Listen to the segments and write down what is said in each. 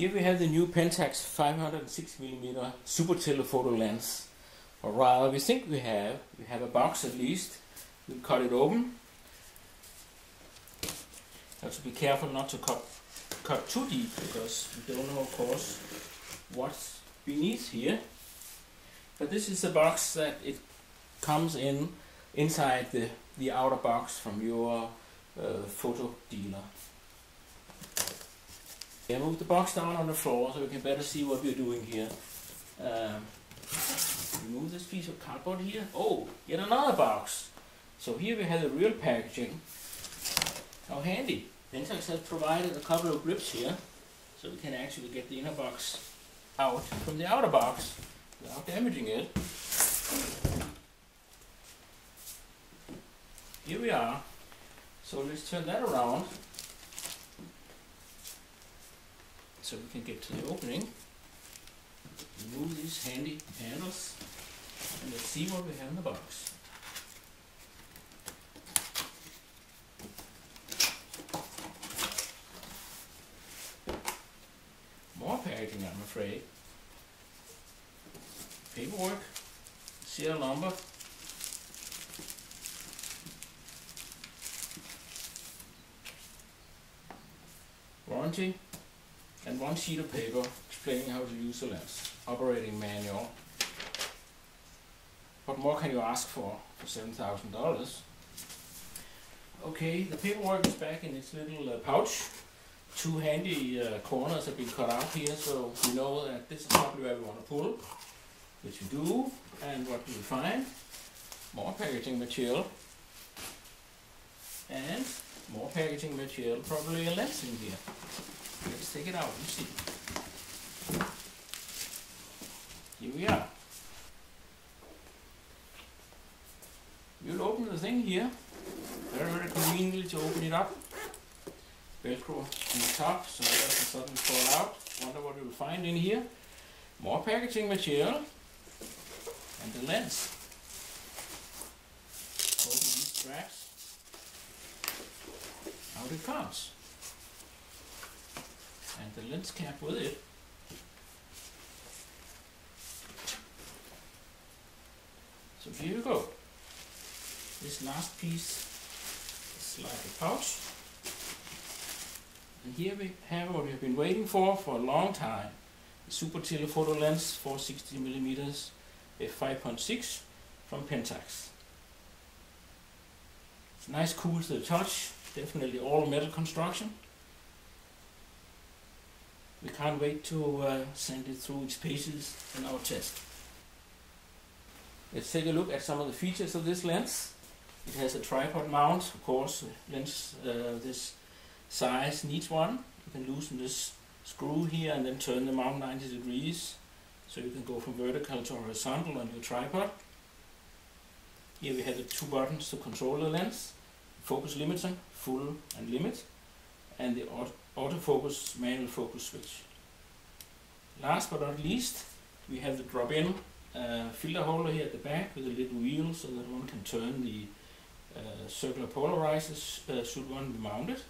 Here we have the new Pentax 506mm super telephoto lens. Or rather, we think we have. We have a box at least. We'll cut it open. Have to be careful not to cut cut too deep because we don't know, of course, what's beneath here. But this is the box that it comes in inside the, the outer box from your uh, photo dealer. I move the box down on the floor so we can better see what we're doing here. Um, remove this piece of cardboard here. Oh, yet another box. So here we have the real packaging. How handy. Pentax has provided a couple of grips here so we can actually get the inner box out from the outer box without damaging it. Here we are. So let's turn that around so we can get to the opening. Remove these handy handles and let's see what we have in the box. More packaging I'm afraid. Paperwork, serial number, warranty, and one sheet of paper explaining how to use the lens. Operating manual. What more can you ask for for $7,000? Okay, the paperwork is back in its little uh, pouch. Two handy uh, corners have been cut out here, so we know that this is probably where we want to pull, which we do. And what do we find? More packaging material. And more packaging material, probably a lens in here. Let's take it out and see. Here we are. We'll open the thing here. Very, very conveniently to open it up. Velcro on the top so it doesn't suddenly fall out. Wonder what you'll find in here. More packaging material. And the lens. Open these straps. Out it comes and the lens cap with it. So here you go. This last piece is like a pouch. And here we have what we've been waiting for for a long time. The Super Telephoto Lens 460mm f5.6 from Pentax. It's nice, cool to the touch, definitely all metal construction. We can't wait to uh, send it through its paces in our test. Let's take a look at some of the features of this lens. It has a tripod mount, of course, lens uh, this size needs one. You can loosen this screw here and then turn the mount 90 degrees so you can go from vertical to horizontal on your tripod. Here we have the two buttons to control the lens, focus limiter, full and limit, and the autofocus manual focus switch. Last but not least, we have the drop-in uh, filter holder here at the back with a little wheel so that one can turn the uh, circular polarizers uh, should one be mounted.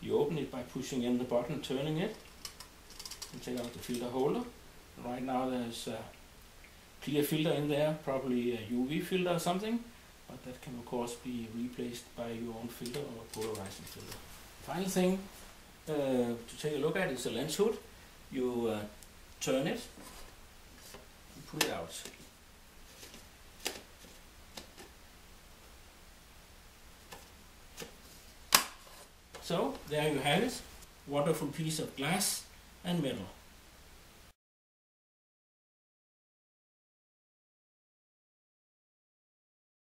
You open it by pushing in the button, turning it, and take out the filter holder. Right now there's a clear filter in there, probably a UV filter or something, but that can of course be replaced by your own filter or polarizing filter. Final thing to take a look at is a lens hood. You uh, turn it and pull it out. So there you have it, wonderful piece of glass and metal.